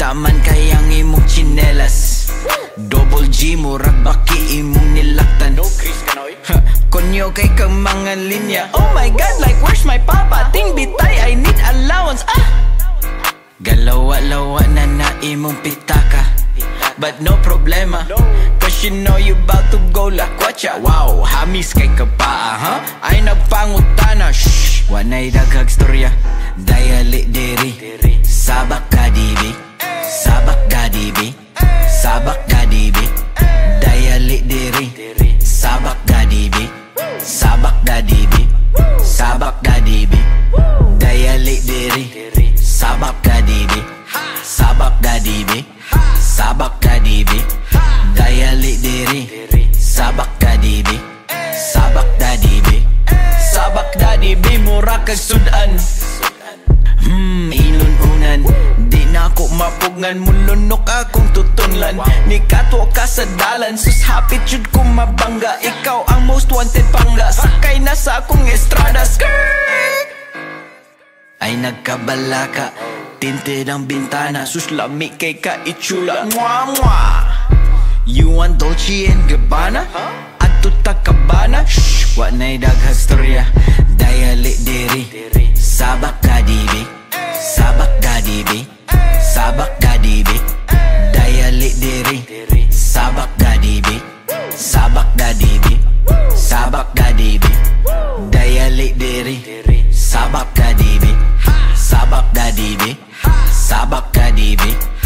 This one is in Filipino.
Makita man kayang imong chinelas. Double G mo baki imong nilaktan. No Chris Kanoy Konyo kay kang mga linya. Oh my god, like where's my papa? Ting bitay, I need allowance. Ah! Galawa-lawa na na imong pitaka. But no problema Cause you know you about to go lakwatsa Wow, hamis kay kapaa, ha? Ay nagpangutana. Shh, wanay daghag storya. Dayali diri. Sabak ka dibi Sabak ka dibi Sabak ka dibi Dayali diri. Sabak ka dibi Sabak ka dibi Sabak ka dibi Dayali diri. Sabak ka dibi Sabak ka dibi Sabak ka dibi Mura kag sudan. Hmm, ilon unan. Di na ako mapugngan Mulunok akong tutunlan. Ni katwa ka sa dalan Sus hapit jud ko mabangga. Ikaw ang most wanted pangga. Sakay na sa akong estrada Skirt! Ay nagkabala ka Tinted ang bintana Sus lami kay ka itsula Mwah mwah. You want Dolce and Gabbana? Ato ta kabana? Shh, wa na'y daghag storya. Dayali diri Sabak ka dibi Sabak ka dibi Sabak ka dibi Sabak ka